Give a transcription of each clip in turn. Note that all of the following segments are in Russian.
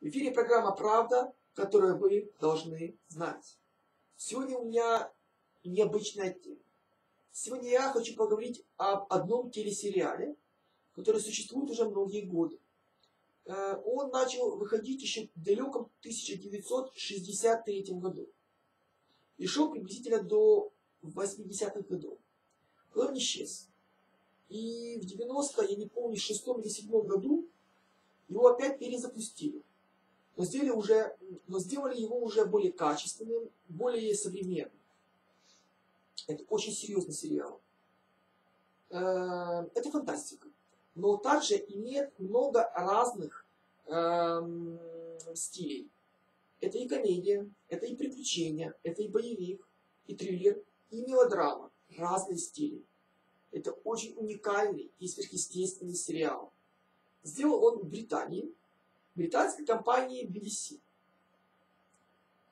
В эфире программа «Правда», которую вы должны знать. Сегодня у меня необычная тема. Сегодня я хочу поговорить об одном телесериале, который существует уже многие годы. Э, он начал выходить еще в далеком 1963 году и шел приблизительно до 80-х годов. Потом исчез. И в 90 я не помню, в шестом или седьмом году его опять перезапустили. Но сделали, уже, но сделали его уже более качественным, более современным. Это очень серьезный сериал. Э, это фантастика. Но также имеет много разных эм, стилей. Это и комедия, это и приключения, это и боевик, и триллер, и мелодрама. Разные стили. Это очень уникальный и сверхъестественный сериал. Сделал он в Британии, британской компании BBC.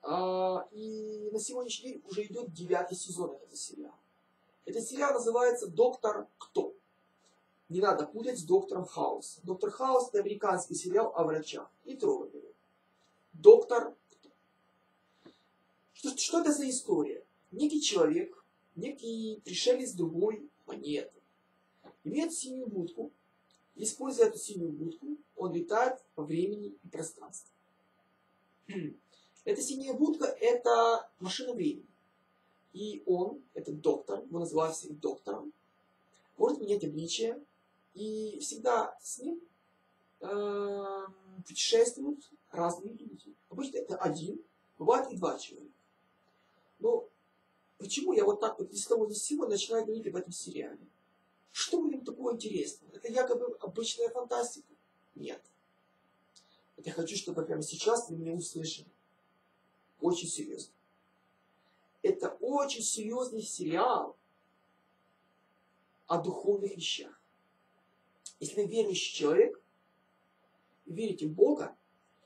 А, и на сегодняшний день уже идет девятый сезон этого сериала. Этот сериал называется «Доктор Кто». Не надо путать с «Доктором Хаус». «Доктор Хаус» – это американский сериал о врачах. Не трогай его. «Доктор Кто». Что, что это за история? Некий человек, некий пришелец другой планеты, имеет синюю будку, используя эту синюю будку, он летает по времени и пространству. Эта синяя будка – это машина времени. И он, этот доктор, мы называем себя доктором, может менять обличие, и всегда с ним э, путешествуют разные люди. Обычно это один, бывает и два человека. Но почему я вот так вот с того ни с сего начинаю говорить об этом сериале? Что в нем такого интересного? Это якобы обычная фантастика? Нет. Я хочу, чтобы прямо сейчас вы меня услышали. Очень серьезно. Это очень серьезный сериал о духовных вещах. Если вы верующий человек, верите в Бога,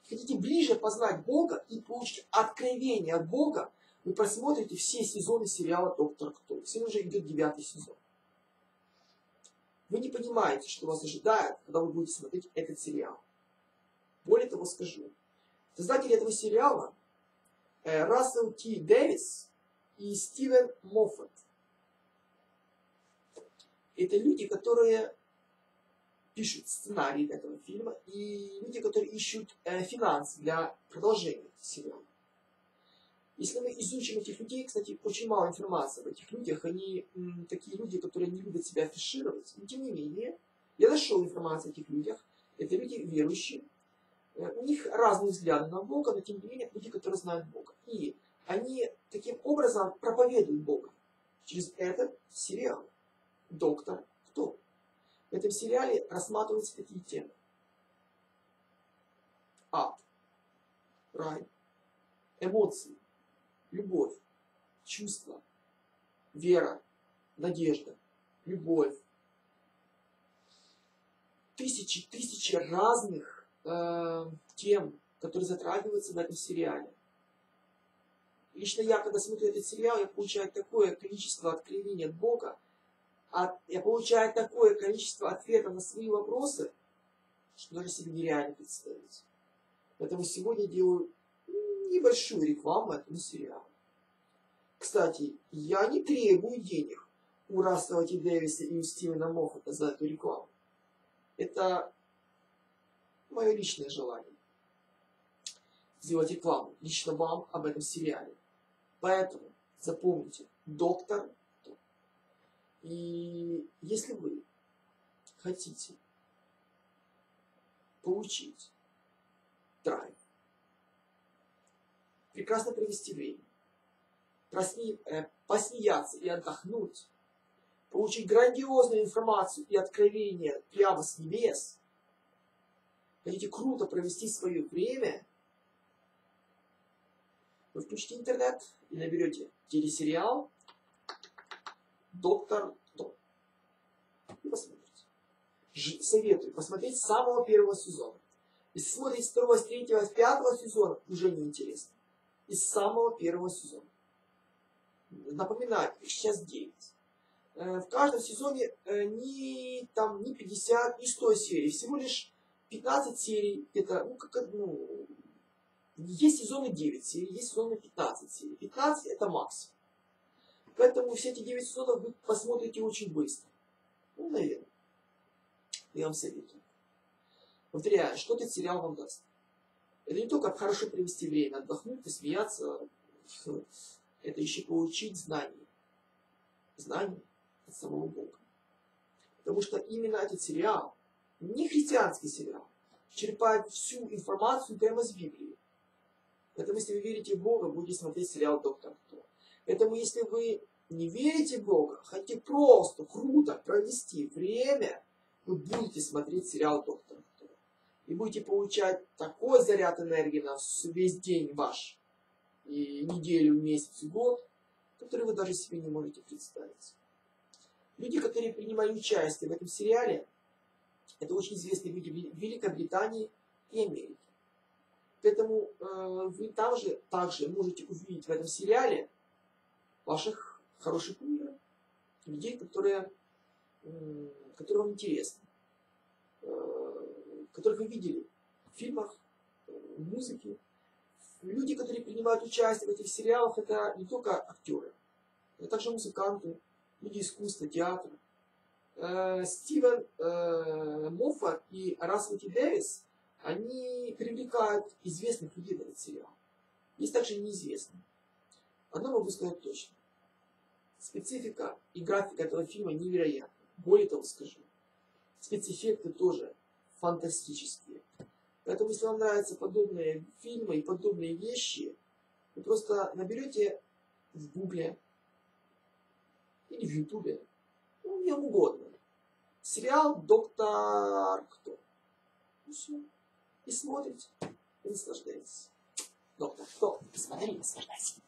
хотите ближе познать Бога и получить откровение от Бога, вы просмотрите все сезоны сериала «Доктор Кто». Сегодня уже идет девятый сезон. Вы не понимаете, что вас ожидает, когда вы будете смотреть этот сериал. Более того скажу. Создатели этого сериала э, Рассел Т. Дэвис и Стивен Моффат. Это люди, которые пишут сценарий этого фильма и люди, которые ищут э, финансы для продолжения сериала. Если мы изучим этих людей, кстати, очень мало информации об этих людях, они м, такие люди, которые не любят себя афишировать, но тем не менее, я нашел информацию о этих людях, это люди верующие, э, у них разные взгляды на Бога, но тем не менее, люди, которые знают Бога. И они таким образом проповедуют Бога через этот сериал. Доктор кто? В этом сериале рассматриваются такие темы. Ад, рай, эмоции, любовь, чувство, вера, надежда, любовь. Тысячи, тысячи разных э, тем, которые затрагиваются в этом сериале. Лично я, когда смотрю этот сериал, я получаю такое количество откровений от Бога, от, я получаю такое количество ответов на свои вопросы, что даже себе нереально представить. Поэтому сегодня делаю небольшую рекламу этому сериалу. Кстати, я не требую денег у Рассела Ти Дэвиса и у Стивена Моффата за эту рекламу. Это мое личное желание сделать рекламу лично вам об этом сериале. Поэтому запомните, доктор И если вы хотите получить драйв, прекрасно провести время, просни, э, посмеяться и отдохнуть, получить грандиозную информацию и откровение прямо с небес, хотите круто провести свое время, вы включите интернет и наберете телесериал «Доктор Кто». И посмотрите. Ж, советую посмотреть с самого первого сезона. Если смотрите с второго, с третьего, с пятого сезона, уже неинтересно. Из самого первого сезона. Напоминаю, их сейчас 9. Э, в каждом сезоне э, ни, там, ни 50, ни 100 серий. Всего лишь 15 серий, где-то, ну, как, ну, есть сезоны 9 серий, есть сезоны 15 серий. 15 это максимум. Поэтому все эти 9 сезонов вы посмотрите очень быстро. Ну, наверное. Я вам советую. Повторяю, что этот сериал вам даст? Это не только хорошо провести время, отдохнуть, посмеяться, это еще получить знания. Знания от самого Бога. Потому что именно этот сериал, не христианский сериал, черпает всю информацию прямо из Библии. Поэтому, если вы верите в Бога, будете смотреть сериал «Доктор Кто». Поэтому, если вы не верите в Бога, хотите просто круто провести время, вы будете смотреть сериал «Доктор Кто». И будете получать такой заряд энергии на весь день ваш, и неделю, месяц, год, который вы даже себе не можете представить. Люди, которые принимали участие в этом сериале, это очень известные люди в Великобритании и Америке. Поэтому э, вы там же также можете увидеть в этом сериале ваших хороших кумиров, людей, которые, э, которые вам интересны, которых вы видели в фильмах, в музыке. Люди, которые принимают участие в этих сериалах, это не только актеры, это также музыканты, люди искусства, театра. Э, Стивен э, Моффа и Рассел Т. Дэвис, они привлекают известных людей в этот сериал. Есть также неизвестные. Одно могу сказать точно. Специфика и графика этого фильма невероятна. Более того скажу, спецэффекты тоже фантастические. Поэтому, если вам нравятся подобные фильмы и подобные вещи, вы просто наберете в гугле или в ютубе, ну, где угодно, сериал «Доктор Кто». И все. И смотрите, и наслаждаетесь. Доктор Кто. Смотри, наслаждайся.